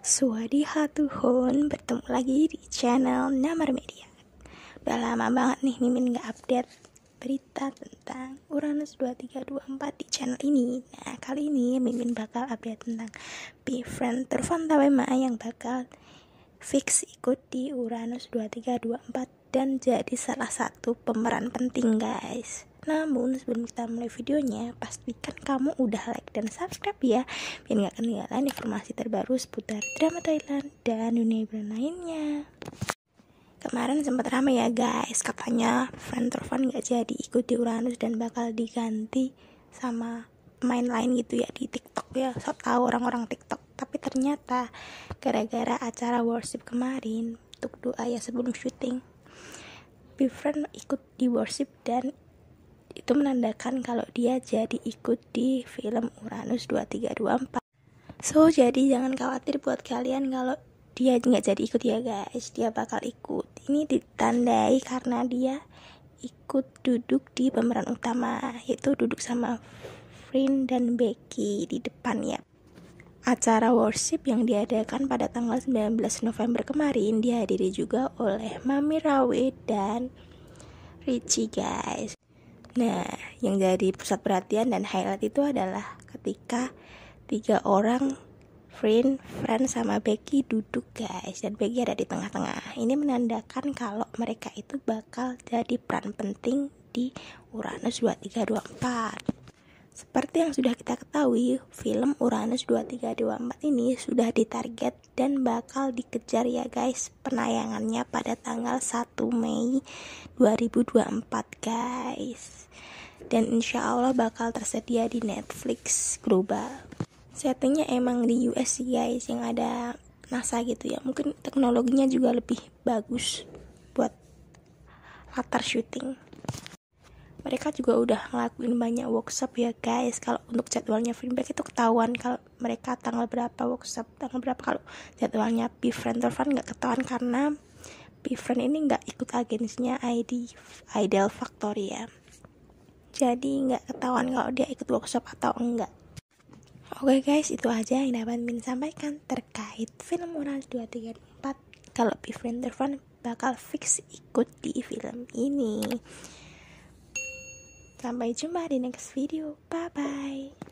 Swadiha Tuhun Bertemu lagi di channel Namar Media. Udah lama banget nih Mimin gak update berita tentang Uranus 2324 di channel ini. Nah kali ini Mimin bakal update tentang Befriend Turfan Tawema yang bakal fix ikut di Uranus 2324 Dan jadi salah satu pemeran penting guys namun sebelum kita mulai videonya, pastikan kamu udah like dan subscribe ya, biar gak ketinggalan informasi terbaru seputar drama Thailand dan dunia hiburan lainnya. Kemarin sempat ramai ya guys, katanya Friend Torvan gak jadi ikut di Uranus dan bakal diganti sama pemain lain gitu ya di TikTok ya. So tau orang-orang TikTok. Tapi ternyata gara-gara acara worship kemarin untuk doa ya sebelum syuting, Befriend ikut di worship dan itu menandakan kalau dia jadi ikut di film Uranus 2324 so jadi jangan khawatir buat kalian kalau dia nggak jadi ikut ya guys. Dia bakal ikut. Ini ditandai karena dia ikut duduk di pemeran utama yaitu duduk sama Frin dan Becky di depan ya acara worship yang diadakan pada tanggal 19 November kemarin dihadiri juga oleh Mami Rawe dan Richie guys Nah, yang jadi pusat perhatian dan highlight itu adalah ketika tiga orang friend, friend sama Becky duduk guys dan Becky ada di tengah-tengah. Ini menandakan kalau mereka itu bakal jadi peran penting di Uranus 2324. Seperti yang sudah kita ketahui, film Uranus 2324 ini sudah ditarget dan bakal dikejar ya guys penayangannya pada tanggal 1 Mei 2024 guys. Dan insya Allah bakal tersedia di Netflix global. Settingnya emang di US guys yang ada NASA gitu ya. Mungkin teknologinya juga lebih bagus buat latar syuting mereka juga udah ngelakuin banyak workshop ya guys. Kalau untuk jadwalnya feedback itu ketahuan kalau mereka tanggal berapa workshop tanggal berapa. Kalau jadwalnya befriend Fun nggak ketahuan karena befriend ini nggak ikut agensinya ID Ideal Factory ya. Jadi nggak ketahuan kalau dia ikut workshop atau enggak. Oke guys, itu aja yang dapat Min sampaikan terkait film Uranus 234 kalau Befriend Fun bakal fix ikut di film ini. Sampai jumpa di next video. Bye bye.